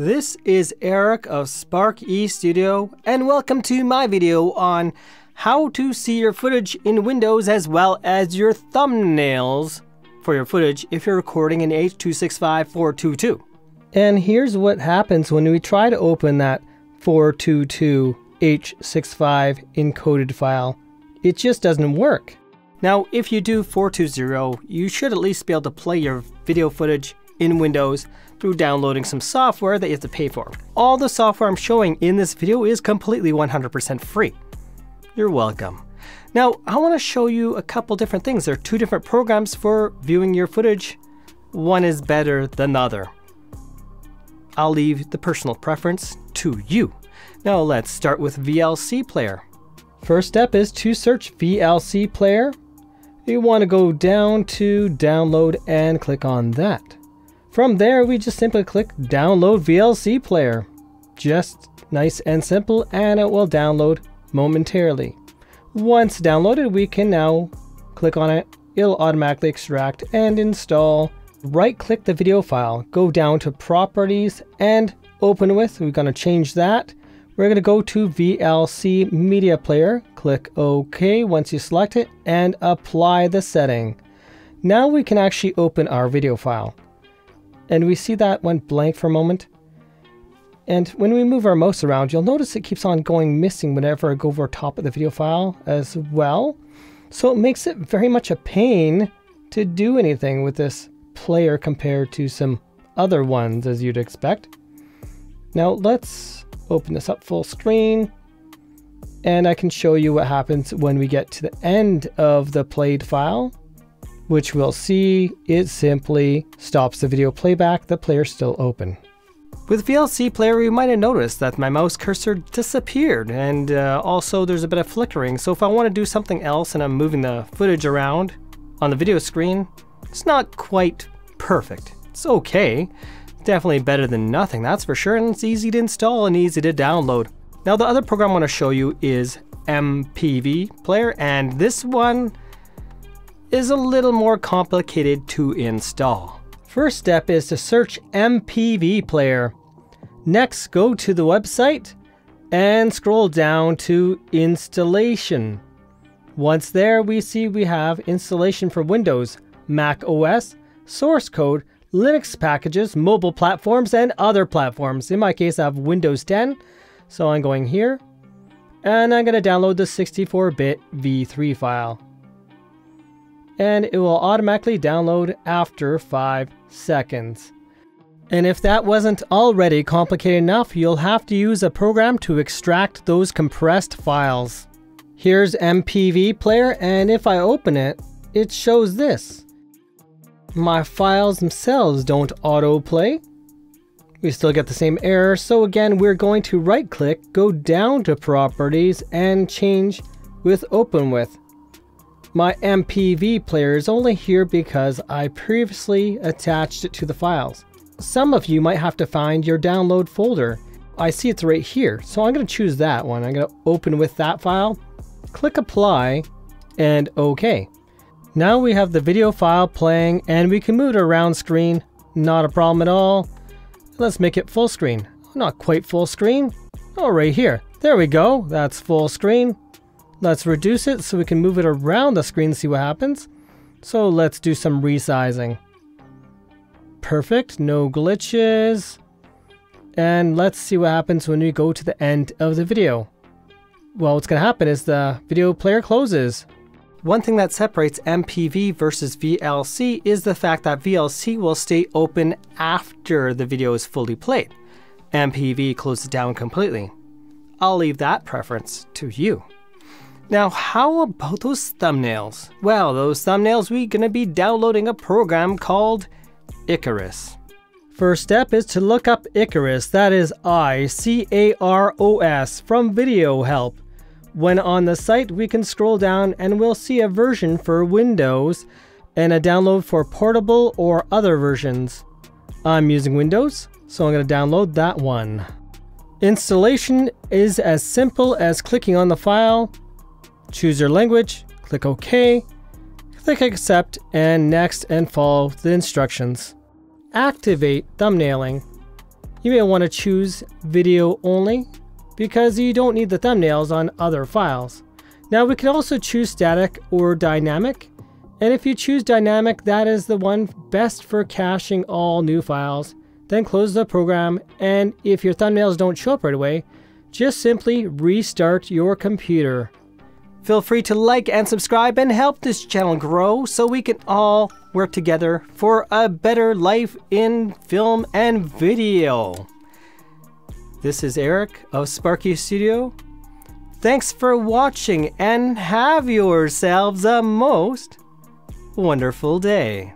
This is Eric of Spark eStudio and welcome to my video on how to see your footage in Windows as well as your thumbnails for your footage if you're recording in H.265.422. And here's what happens when we try to open that 422 H65 encoded file. It just doesn't work. Now, if you do 420, you should at least be able to play your video footage in Windows through downloading some software that you have to pay for. All the software I'm showing in this video is completely 100% free. You're welcome. Now, I want to show you a couple different things. There are two different programs for viewing your footage. One is better than the other. I'll leave the personal preference to you. Now let's start with VLC Player. First step is to search VLC Player. You want to go down to download and click on that. From there, we just simply click download VLC player. Just nice and simple and it will download momentarily. Once downloaded, we can now click on it. It'll automatically extract and install. Right click the video file, go down to properties and open with. We're going to change that. We're going to go to VLC media player, click OK once you select it and apply the setting. Now we can actually open our video file. And we see that went blank for a moment. And when we move our mouse around, you'll notice it keeps on going missing whenever I go over top of the video file as well. So it makes it very much a pain to do anything with this player compared to some other ones as you'd expect. Now let's open this up full screen and I can show you what happens when we get to the end of the played file which we'll see it simply stops the video playback, the player's still open. With VLC Player, you might have noticed that my mouse cursor disappeared, and uh, also there's a bit of flickering, so if I want to do something else and I'm moving the footage around on the video screen, it's not quite perfect. It's okay. Definitely better than nothing, that's for sure, and it's easy to install and easy to download. Now the other program I want to show you is MPV Player, and this one is a little more complicated to install. First step is to search MPV Player. Next, go to the website and scroll down to Installation. Once there, we see we have installation for Windows, Mac OS, source code, Linux packages, mobile platforms, and other platforms. In my case, I have Windows 10, so I'm going here, and I'm going to download the 64-bit V3 file and it will automatically download after 5 seconds. And if that wasn't already complicated enough, you'll have to use a program to extract those compressed files. Here's MPV Player, and if I open it, it shows this. My files themselves don't autoplay. We still get the same error, so again, we're going to right click, go down to Properties, and change with Open With. My MPV player is only here because I previously attached it to the files. Some of you might have to find your download folder. I see it's right here, so I'm going to choose that one. I'm going to open with that file, click apply, and OK. Now we have the video file playing and we can move it around screen. Not a problem at all. Let's make it full screen. Not quite full screen. Oh, right here. There we go. That's full screen. Let's reduce it so we can move it around the screen and see what happens. So let's do some resizing. Perfect, no glitches. And let's see what happens when we go to the end of the video. Well, what's going to happen is the video player closes. One thing that separates MPV versus VLC is the fact that VLC will stay open after the video is fully played. MPV closes down completely. I'll leave that preference to you. Now, how about those thumbnails? Well, those thumbnails, we're gonna be downloading a program called Icaros. First step is to look up Icaros, that is I-C-A-R-O-S, from Video Help. When on the site, we can scroll down and we'll see a version for Windows and a download for portable or other versions. I'm using Windows, so I'm to download that one. Installation is as simple as clicking on the file, Choose your language, click OK, click accept and next and follow the instructions. Activate thumbnailing. You may want to choose video only because you don't need the thumbnails on other files. Now we can also choose static or dynamic. And if you choose dynamic, that is the one best for caching all new files. Then close the program and if your thumbnails don't show up right away, just simply restart your computer. Feel free to like and subscribe and help this channel grow so we can all work together for a better life in film and video. This is Eric of Sparky Studio. Thanks for watching and have yourselves a most wonderful day.